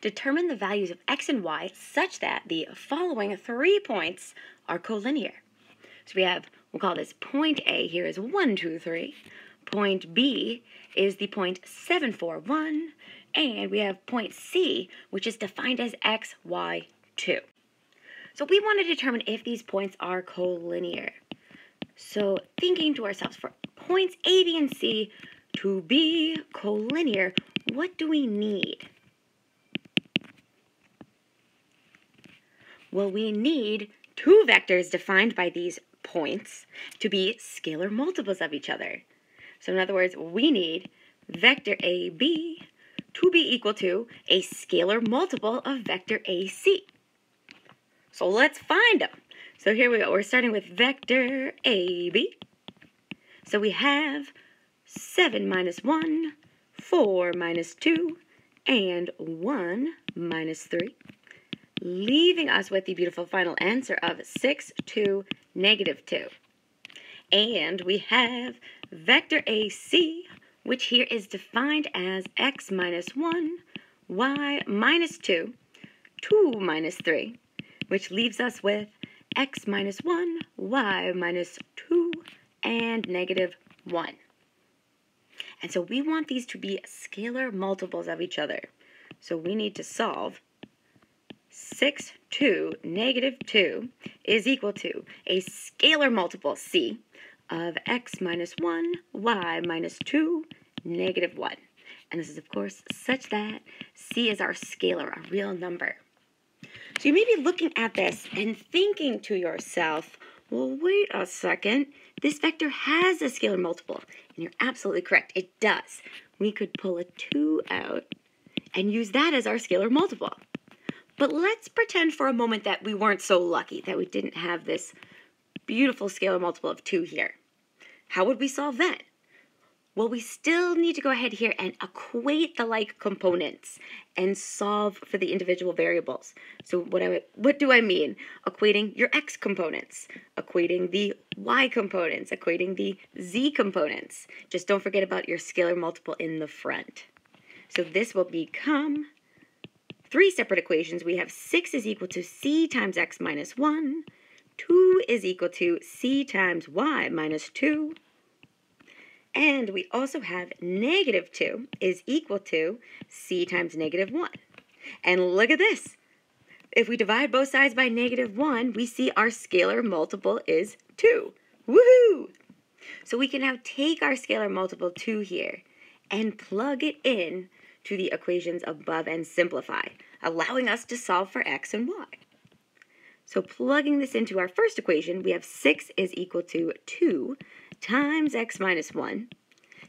Determine the values of x and y such that the following three points are collinear. So we have, we'll call this point A here is 1, 2, 3. Point B is the point 7, 4, 1. And we have point C, which is defined as x, y, 2. So we want to determine if these points are collinear. So thinking to ourselves, for points A, B, and C to be collinear, what do we need? Well, we need two vectors defined by these points to be scalar multiples of each other. So in other words, we need vector AB to be equal to a scalar multiple of vector AC. So let's find them. So here we go. We're starting with vector AB. So we have 7 minus 1, 4 minus 2, and 1 minus 3, leaving us with the beautiful final answer of 6, 2, negative 2. And we have vector AC, which here is defined as x minus 1, y minus 2, 2 minus 3, which leaves us with x minus 1, y minus 2, and negative 1. And so we want these to be scalar multiples of each other. So we need to solve 6, 2, negative 2 is equal to a scalar multiple, c, of x minus 1, y minus 2, negative 1. And this is, of course, such that c is our scalar, a real number. So you may be looking at this and thinking to yourself, well, wait a second. This vector has a scalar multiple. And you're absolutely correct. It does. We could pull a 2 out and use that as our scalar multiple. But let's pretend for a moment that we weren't so lucky, that we didn't have this beautiful scalar multiple of 2 here. How would we solve that? Well, we still need to go ahead here and equate the like components and solve for the individual variables. So what, I, what do I mean? Equating your x components, equating the y components, equating the z components. Just don't forget about your scalar multiple in the front. So this will become three separate equations. We have 6 is equal to c times x minus 1, 2 is equal to c times y minus 2, and we also have negative 2 is equal to c times negative 1. And look at this. If we divide both sides by negative 1, we see our scalar multiple is 2. Woohoo! So we can now take our scalar multiple 2 here and plug it in to the equations above and simplify, allowing us to solve for x and y. So plugging this into our first equation, we have 6 is equal to 2 times x minus 1.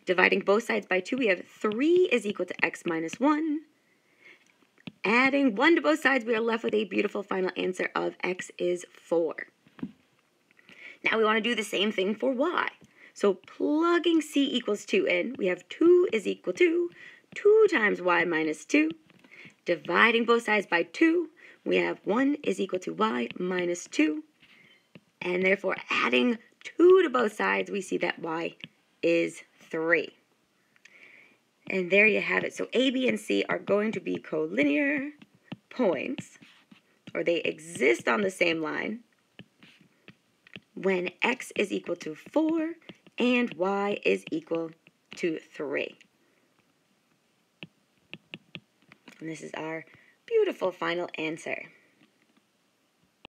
Dividing both sides by 2, we have 3 is equal to x minus 1. Adding 1 to both sides, we are left with a beautiful final answer of x is 4. Now we want to do the same thing for y. So plugging c equals 2 in, we have 2 is equal to 2 times y minus 2. Dividing both sides by 2, we have 1 is equal to y minus 2. And therefore, adding 2 to both sides, we see that y is 3. And there you have it. So A, B, and C are going to be collinear points, or they exist on the same line, when x is equal to 4 and y is equal to 3. And this is our beautiful final answer.